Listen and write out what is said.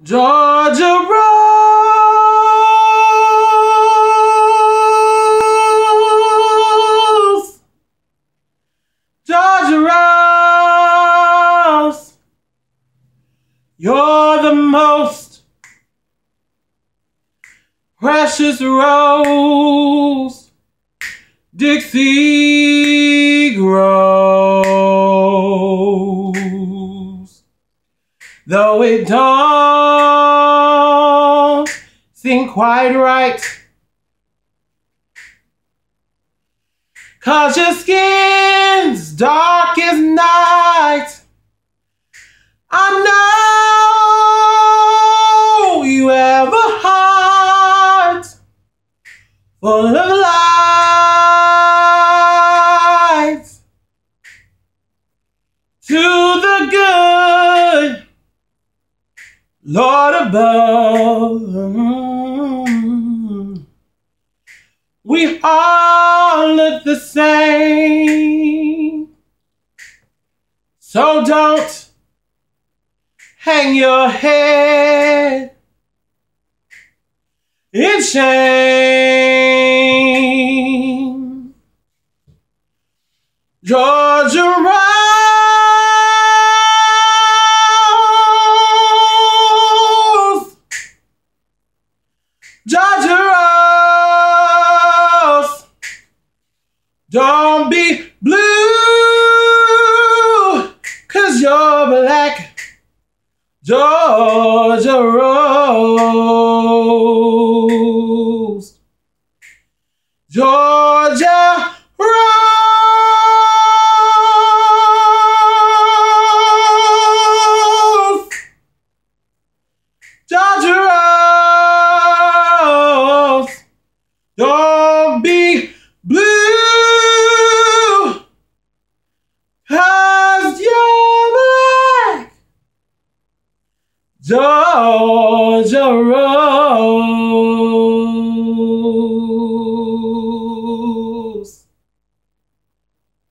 Georgia Rose. Georgia Rose. You're the most precious rose. Dixie grows. Though it don't seem quite right. Cause your skin's dark as night. I know you have a heart full of light to Lord above. We all look the same. So don't hang your head in shame. Georgia Don't be blue, cause you're black. Georgia Rose. Georgia Rose. Georgia Rose. Don't be blue. Georgia Rose.